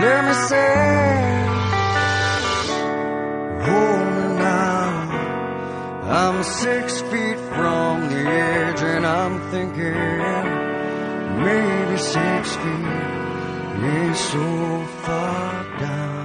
Let me say, woman, now I'm six feet from the edge, and I'm thinking maybe six feet is so far down.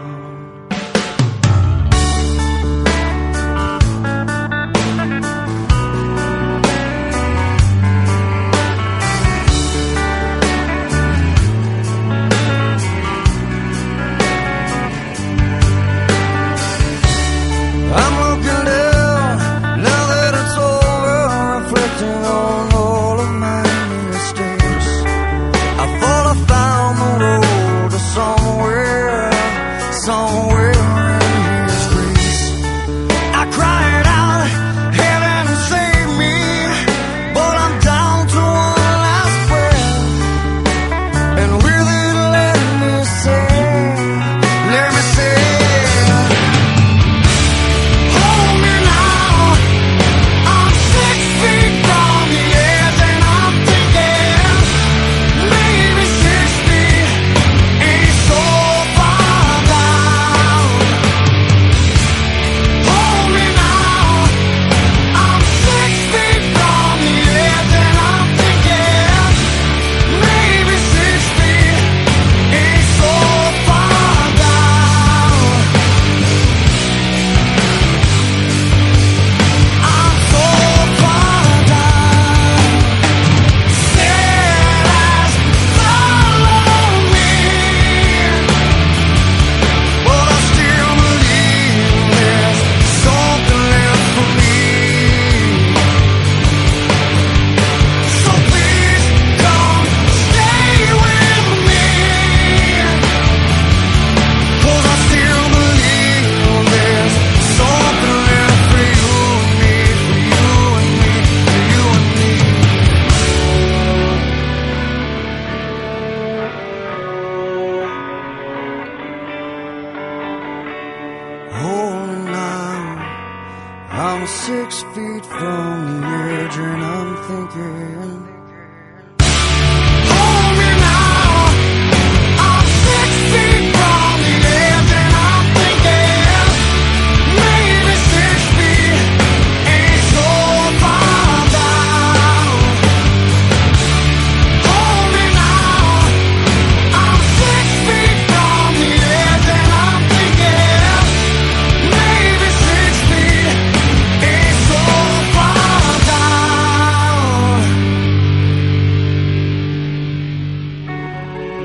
six feet from the edge, and I'm thinking.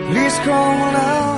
Please call out.